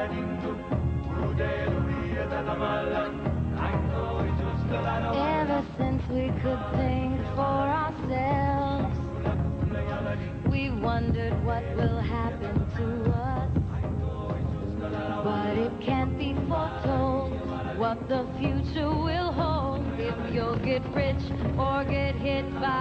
Ever since we could think for ourselves, we wondered what will happen to us. But it can't be foretold what the future will hold. If you'll get rich or get hit by